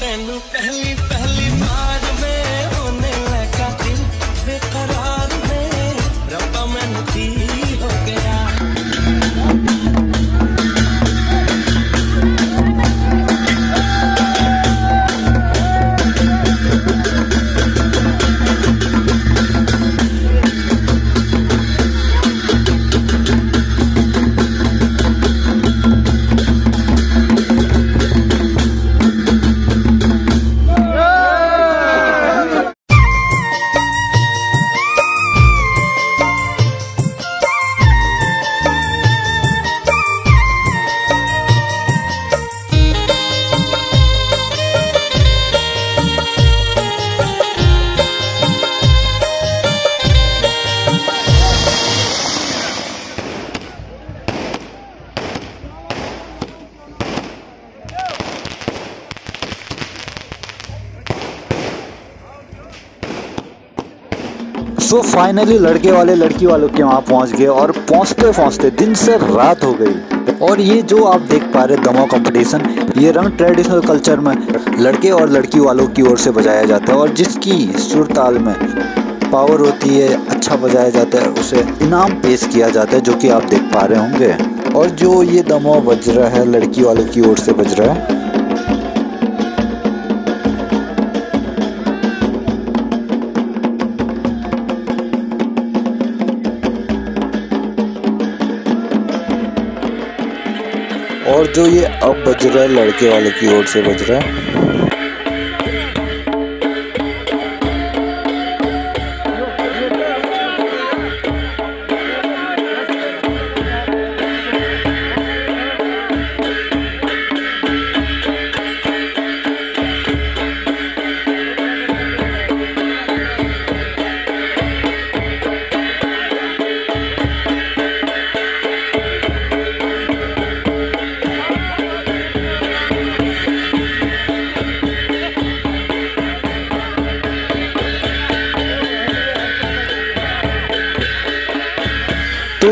तेनू पहली पहली बार फाइनली लड़के वाले, लड़की वालों के वहाँ पहुँच गए और पहुँचते पहुँचते दिन से रात हो गई। और ये जो आप देख पा रहे दमो कंपटीशन ये रंग ट्रेडिशनल कल्चर में लड़के और लड़की वालों की ओर से बजाया जाता है और जिसकी सुरताल में पावर होती है अच्छा बजाया जाता है, उसे इनाम पेश किया जाता है, जो कि आप देख पा रहे होंगे। और जो ये दमो बज रहा है, लड़की वालों की ओर से बज रहा है और जो ये अब बज रहा है, लड़के वाले की ओर से बज रहा है।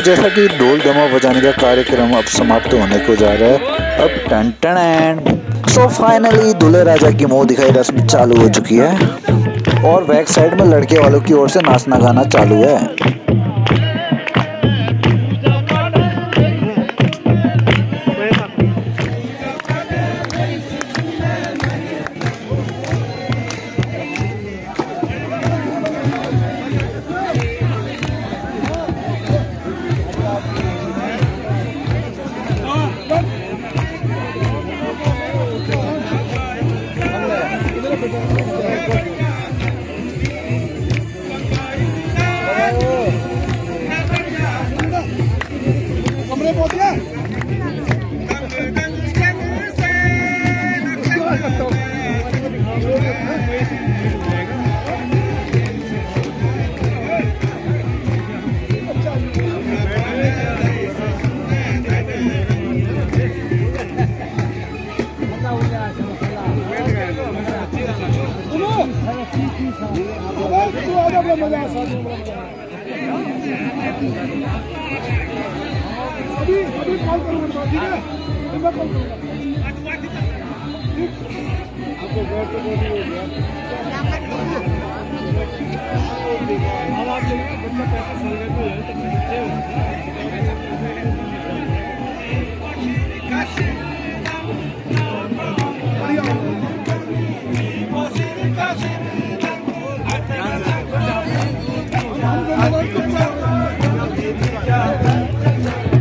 जैसा कि ढोल दमा बजाने का कार्यक्रम अब समाप्त होने को जा रहा है। अब टन टन एंड। सो फाइनली दूल्हे राजा की मुँह दिखाई रस्म चालू हो चुकी है। और बैक साइड में लड़के वालों की ओर से नाचना गाना चालू है। अभी अभी कॉल करूँगा ठीक है। अभी मैं कॉल करूँगा आपको घर तो बोली हो गया अब आप बच्चा पैसा साल का है तो बच्चे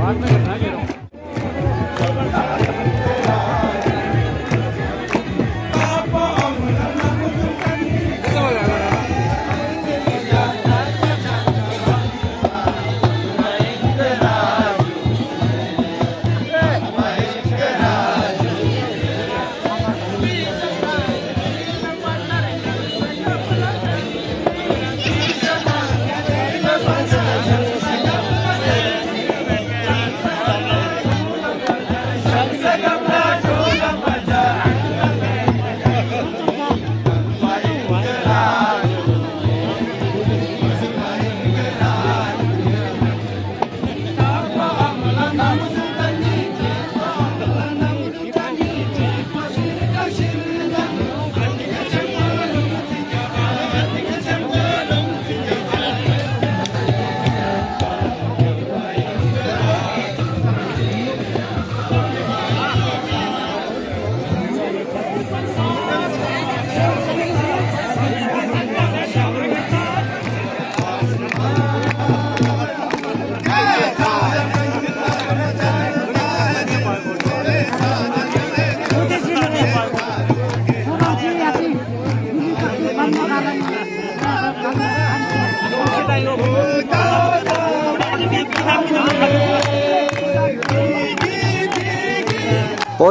Var mı?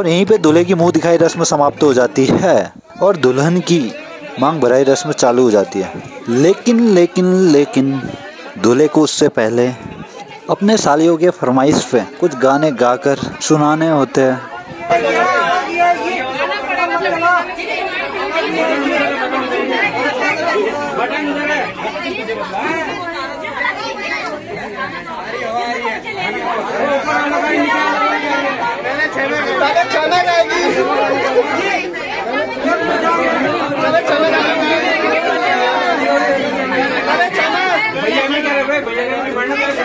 और यहीं पे दूल्हे की मुँह दिखाई रस्म समाप्त हो जाती है और दुल्हन की मांग भराई रस्म चालू हो जाती है। लेकिन लेकिन लेकिन दूल्हे को उससे पहले अपने सालियों के फरमाइश पे कुछ गाने गाकर सुनाने होते हैं। पहले चला जाएगी। पहले चला जाएगी। चला भैया ने भैया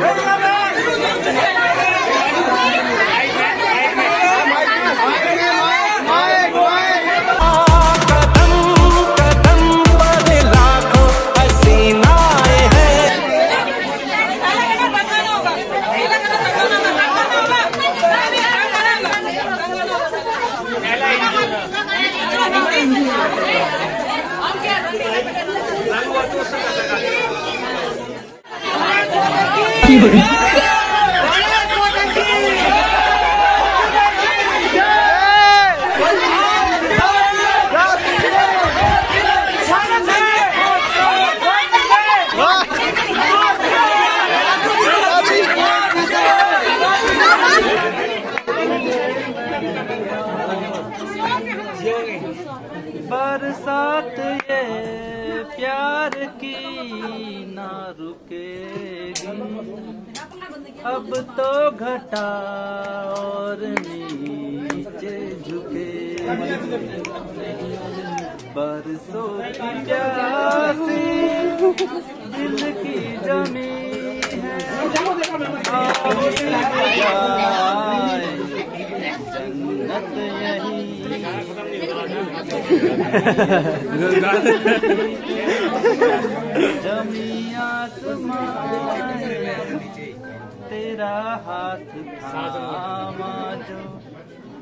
कदम तेरा हाथ थामा जो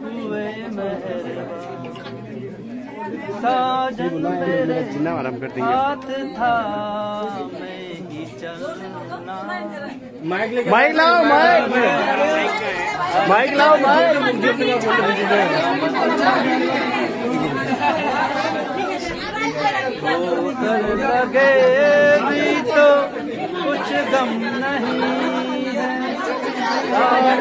हुए साजन मेरे हाथ था मैं ही चलना। माइक लाओ माइक। माइक लाओ ठोकर लगे भी तो कुछ गम नहीं है। सारे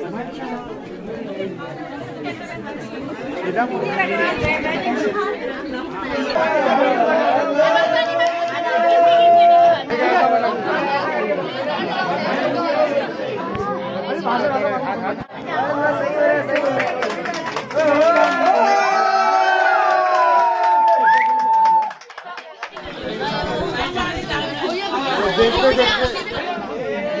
जो माइक देखते देखते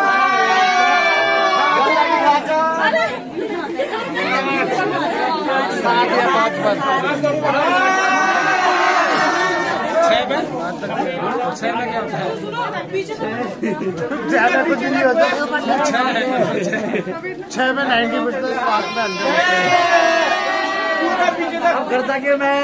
कहाँ से लेके आएँगे हॉल होगा कहाँ से लेके आएँगे ज़्यादा कुछ नहीं होता छह में नाइन्टी परसेंट पाँच में करता कि मैं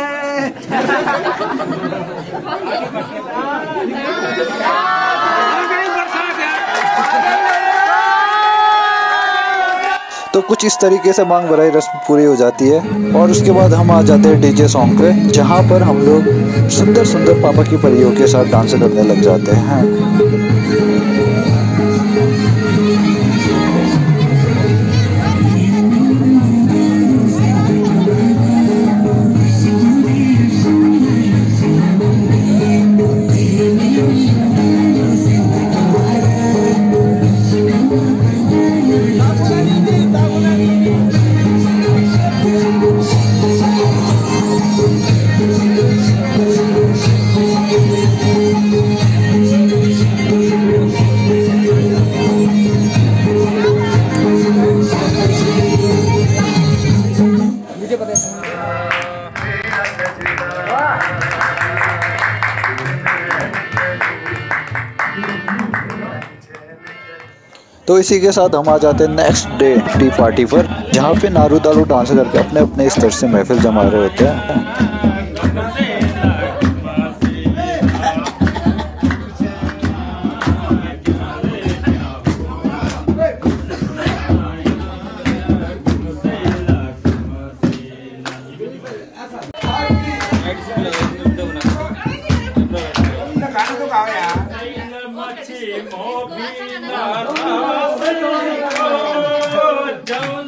तो कुछ इस तरीके से मांग भराई रस्म पूरी हो जाती है। और उसके बाद हम आ जाते हैं डीजे सॉन्ग पे, जहाँ पर हम लोग सुंदर सुंदर पापा की परियों के साथ डांस करने लग जाते हैं। इसी के साथ हम आ जाते हैं नेक्स्ट डे टी पार्टी पर, जहाँ पे नारू दारू डांस करके अपने अपने स्तर से महफिल जमा रहे होते हैं। don't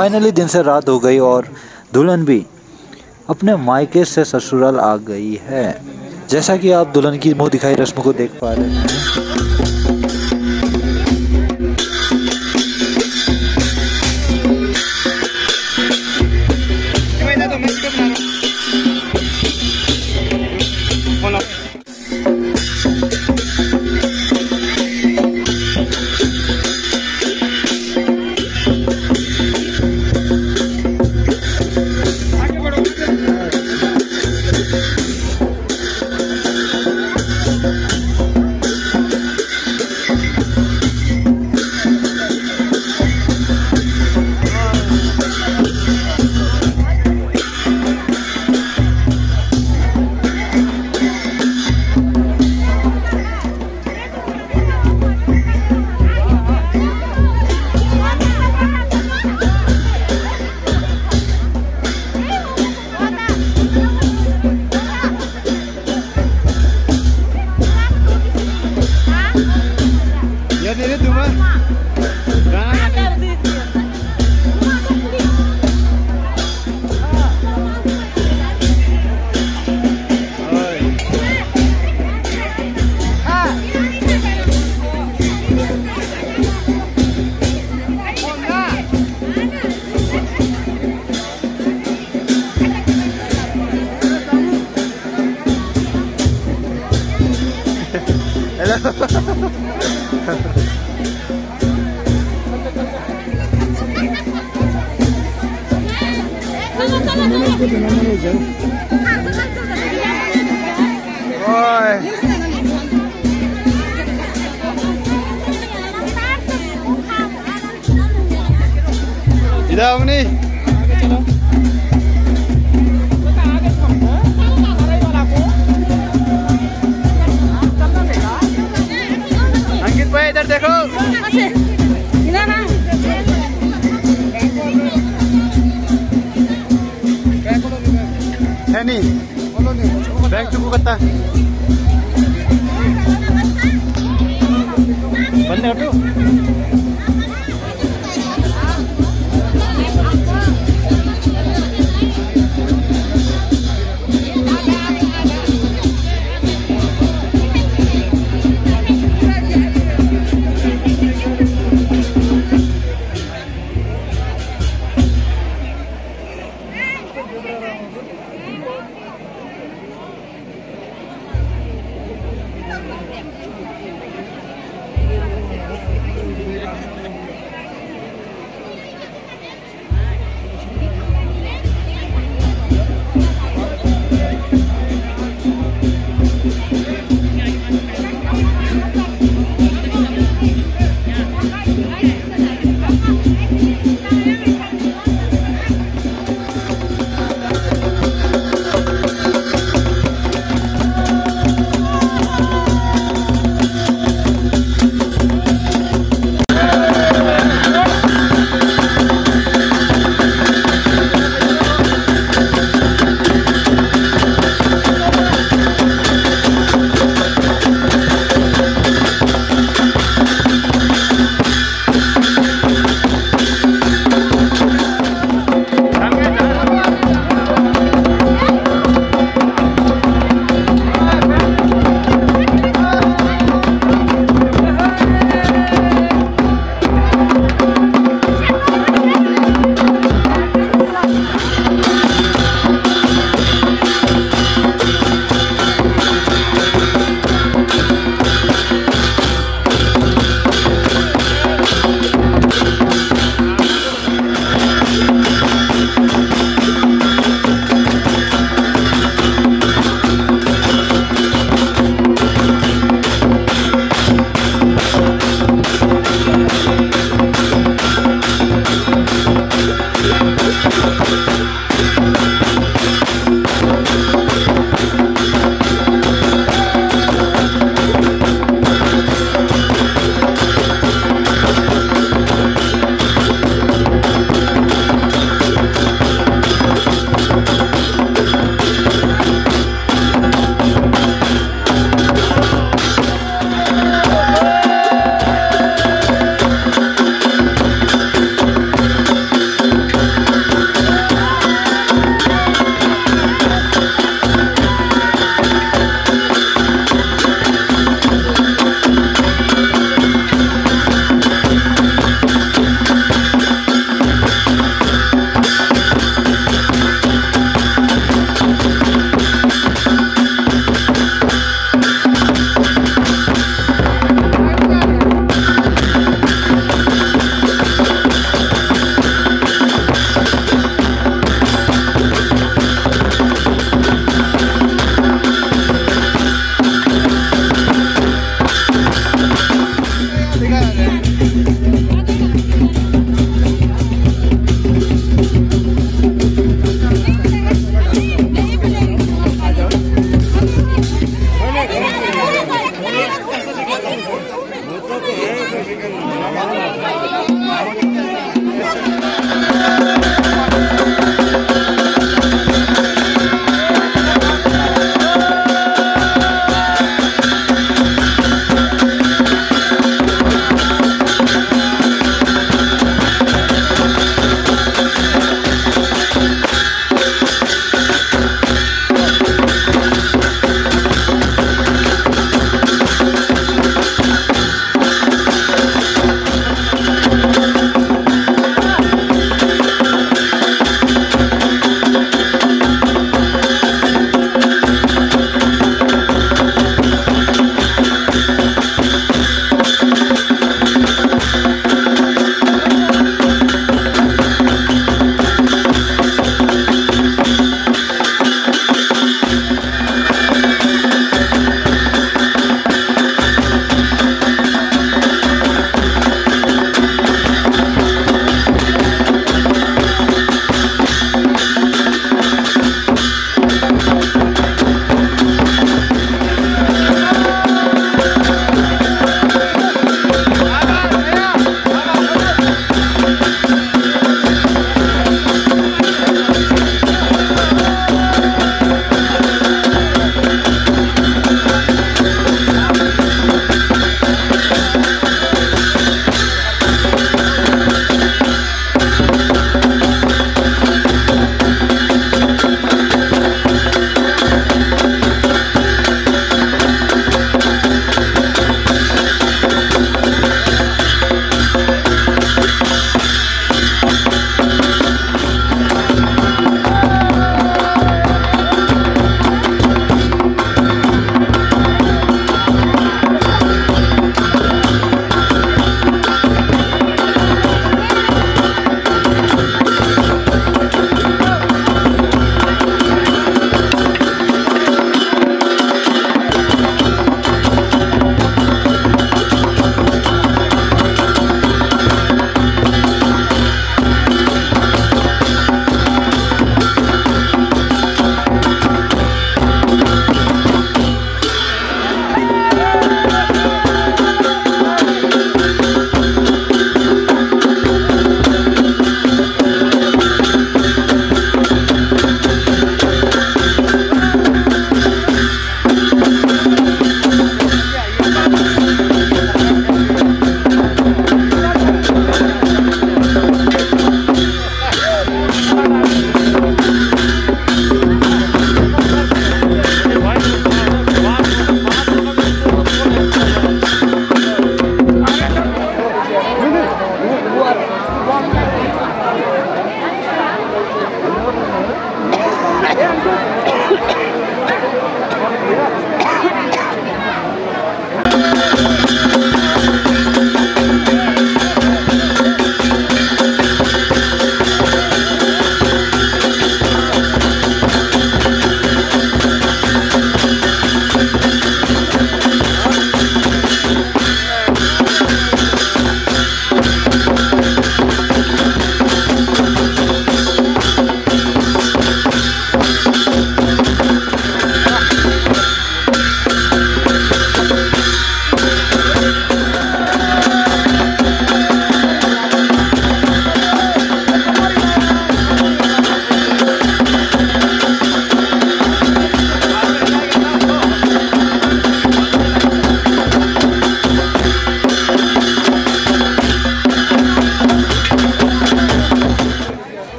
फाइनली दिन से रात हो गई और दुल्हन भी अपने मायके से ससुराल आ गई है। जैसा कि आप दुल्हन की मुँह दिखाई रस्म को देख पा रहे हैं।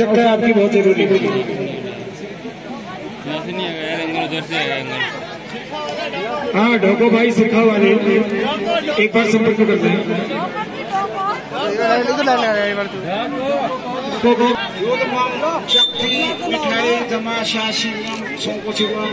आवश्यकता है, आपकी बहुत ज़रूरी है। हाँ डॉक्टर भाई सिखा वाले एक बार संपर्क कर ले। शक्ति मिठाई तमाशा शिवम सोको शिवम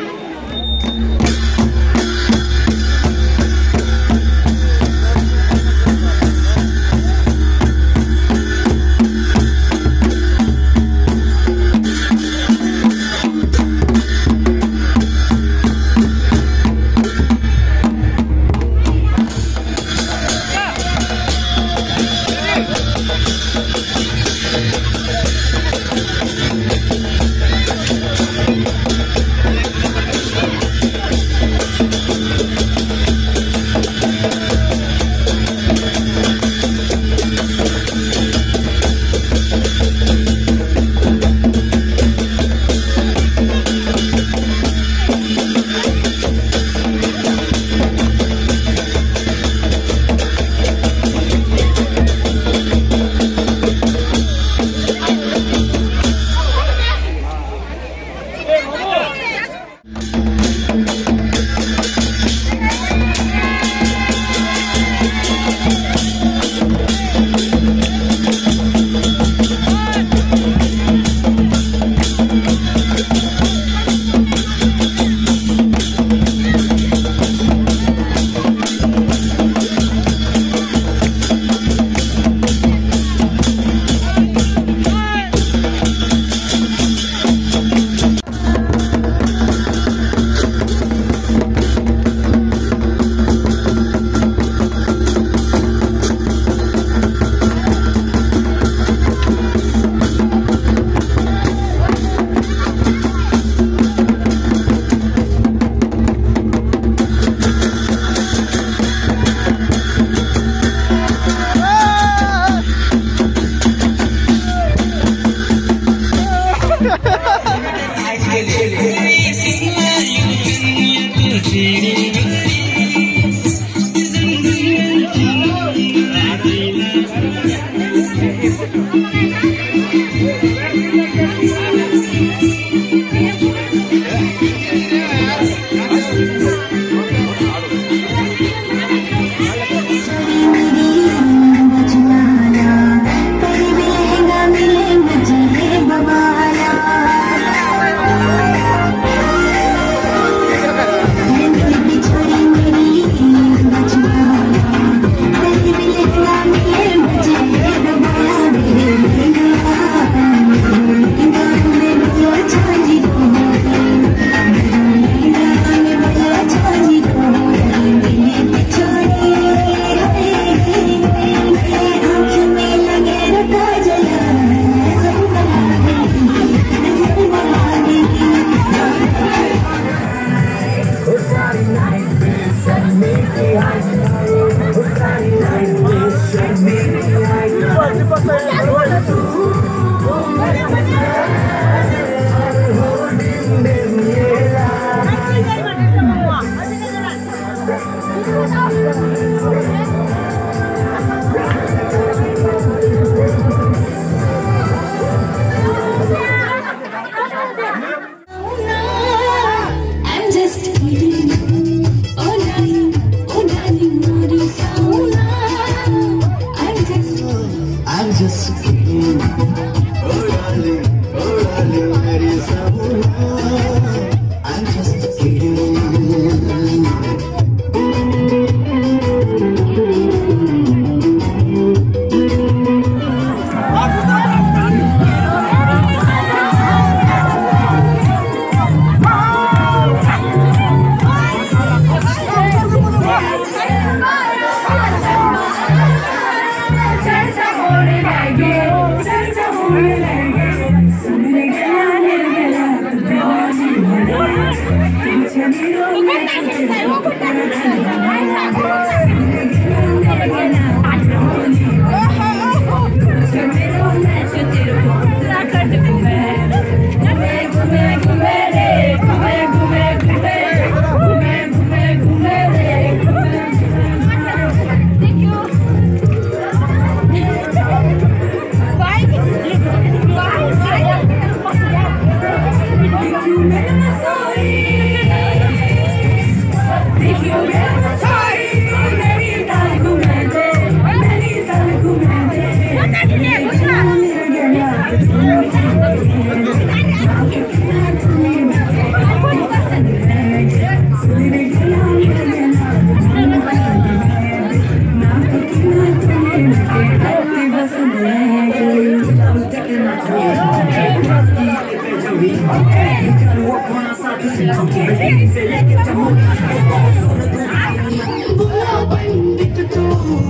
पंडित तो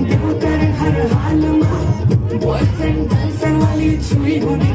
देवतर हर हाल में बॉयफ्रेंड गर्लफ्रेंड वाली छुई होने